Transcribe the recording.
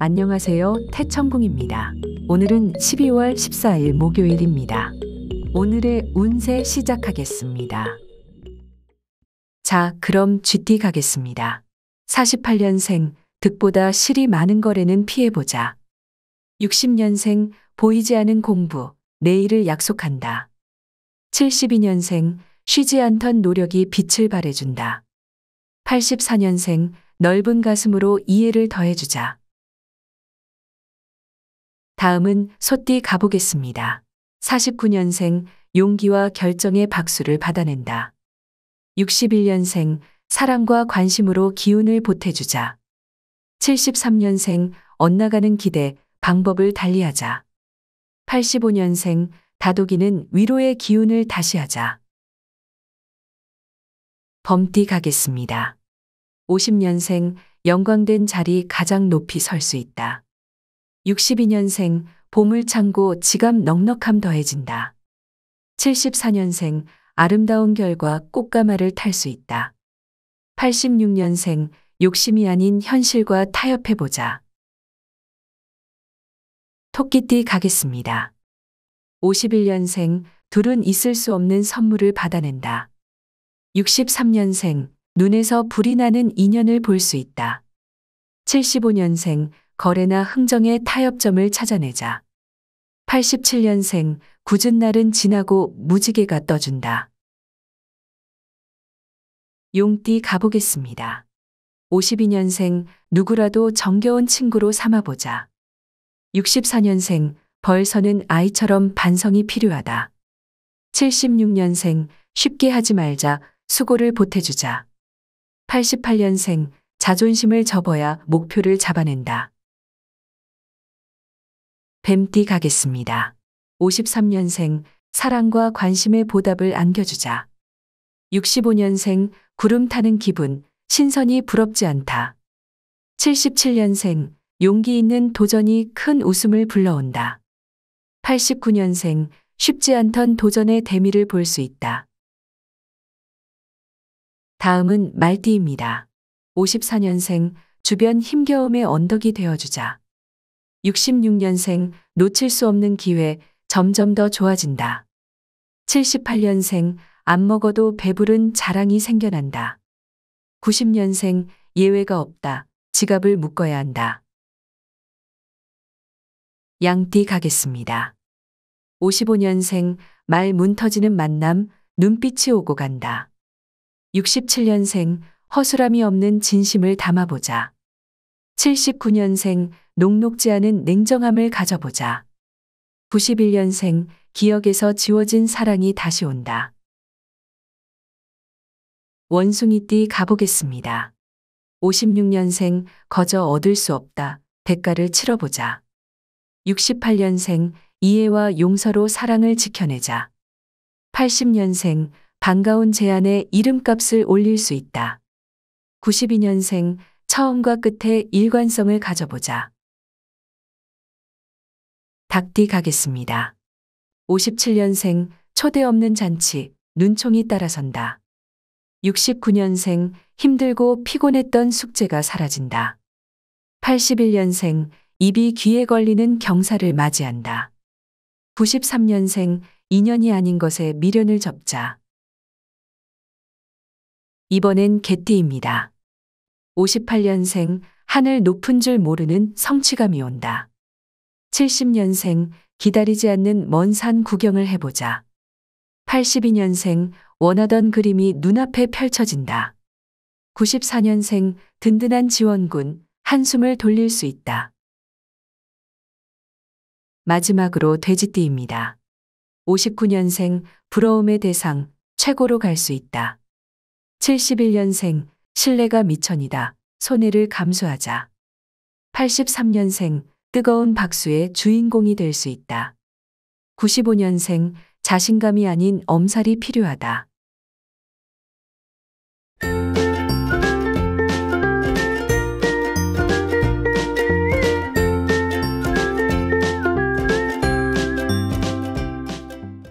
안녕하세요. 태천궁입니다. 오늘은 12월 14일 목요일입니다. 오늘의 운세 시작하겠습니다. 자, 그럼 GT 가겠습니다. 48년생, 득보다 실이 많은 거래는 피해보자. 60년생, 보이지 않은 공부, 내일을 약속한다. 72년생, 쉬지 않던 노력이 빛을 발해준다. 84년생, 넓은 가슴으로 이해를 더해주자. 다음은 소띠 가보겠습니다. 49년생, 용기와 결정의 박수를 받아낸다. 61년생, 사랑과 관심으로 기운을 보태주자. 73년생, 엇나가는 기대, 방법을 달리하자. 85년생, 다독이는 위로의 기운을 다시 하자. 범띠 가겠습니다. 50년생, 영광된 자리 가장 높이 설 수 있다. 62년생, 보물 창고 지갑 넉넉함 더해진다. 74년생, 아름다운 결과 꽃가마를 탈 수 있다. 86년생, 욕심이 아닌 현실과 타협해보자. 토끼띠 가겠습니다. 51년생, 둘은 있을 수 없는 선물을 받아낸다. 63년생, 눈에서 불이 나는 인연을 볼 수 있다. 75년생, 거래나 흥정의 타협점을 찾아내자. 87년생, 굳은 날은 지나고 무지개가 떠준다. 용띠 가보겠습니다. 52년생, 누구라도 정겨운 친구로 삼아보자. 64년생, 벌서는 아이처럼 반성이 필요하다. 76년생, 쉽게 하지 말자, 수고를 보태주자. 88년생, 자존심을 접어야 목표를 잡아낸다. 뱀띠 가겠습니다. 53년생, 사랑과 관심의 보답을 안겨주자. 65년생, 구름 타는 기분, 신선이 부럽지 않다. 77년생, 용기 있는 도전이 큰 웃음을 불러온다. 89년생, 쉽지 않던 도전의 대미를 볼 수 있다. 다음은 말띠입니다. 54년생, 주변 힘겨움의 언덕이 되어주자. 66년생, 놓칠 수 없는 기회, 점점 더 좋아진다. 78년생, 안 먹어도 배부른 자랑이 생겨난다. 90년생, 예외가 없다. 지갑을 묶어야 한다. 양띠 가겠습니다. 55년생, 말 문 터지는 만남, 눈빛이 오고 간다. 67년생, 허술함이 없는 진심을 담아보자. 79년생, 녹록지 않은 냉정함을 가져보자. 91년생, 기억에서 지워진 사랑이 다시 온다. 원숭이띠 가보겠습니다. 56년생, 거저 얻을 수 없다. 대가를 치러보자. 68년생, 이해와 용서로 사랑을 지켜내자. 80년생, 반가운 제안에 이름값을 올릴 수 있다. 92년생, 처음과 끝에 일관성을 가져보자. 닭띠 가겠습니다. 57년생, 초대 없는 잔치, 눈총이 따라선다. 69년생, 힘들고 피곤했던 숙제가 사라진다. 81년생, 입이 귀에 걸리는 경사를 맞이한다. 93년생, 인연이 아닌 것에 미련을 접자. 이번엔 개띠입니다. 58년생, 하늘 높은 줄 모르는 성취감이 온다. 70년생, 기다리지 않는 먼 산 구경을 해보자. 82년생, 원하던 그림이 눈앞에 펼쳐진다. 94년생, 든든한 지원군, 한숨을 돌릴 수 있다. 마지막으로 돼지띠입니다. 59년생, 부러움의 대상, 최고로 갈 수 있다. 71년생, 신뢰가 미천이다. 손해를 감수하자. 83년생, 뜨거운 박수의 주인공이 될 수 있다. 95년생, 자신감이 아닌 엄살이 필요하다.